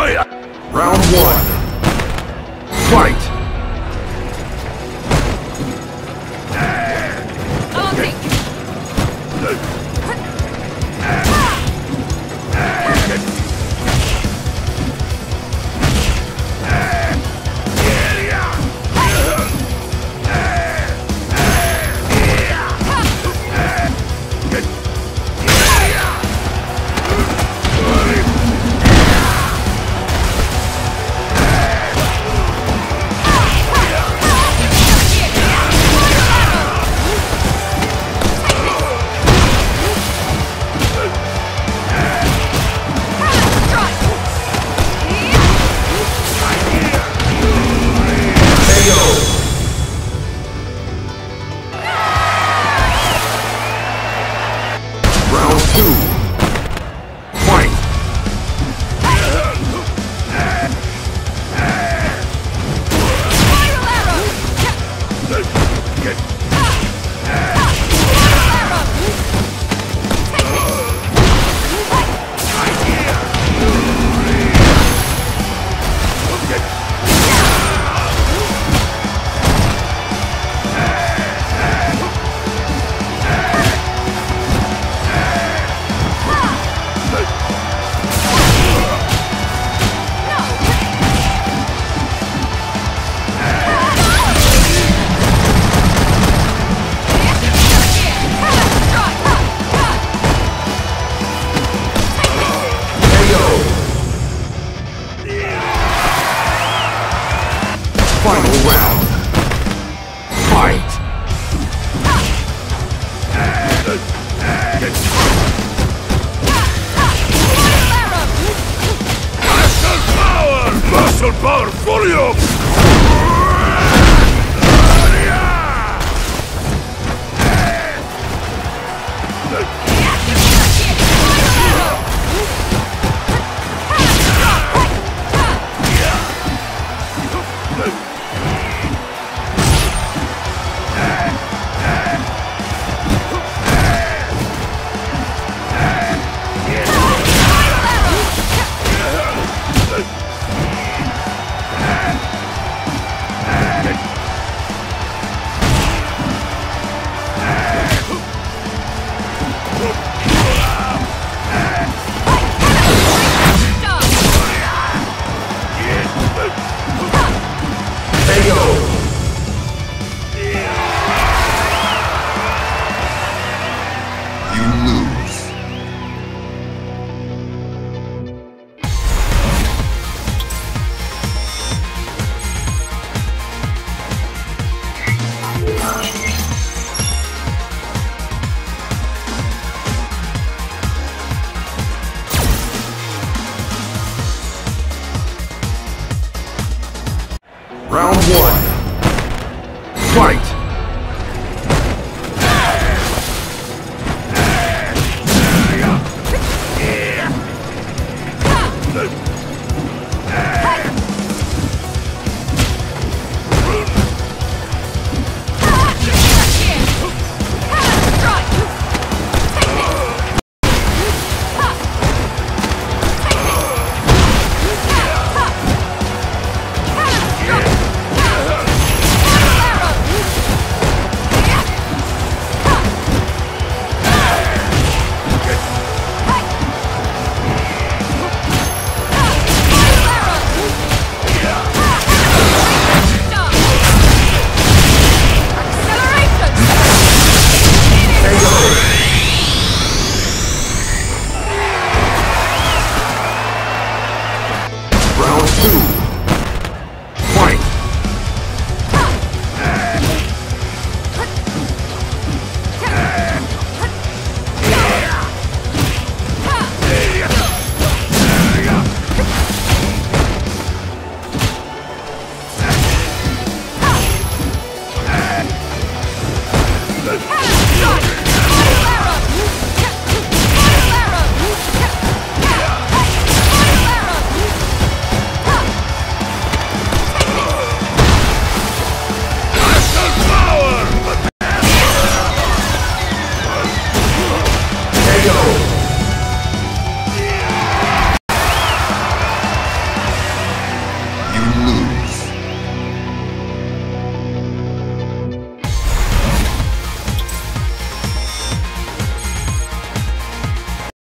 Round one. Fight! Round Porfúrio!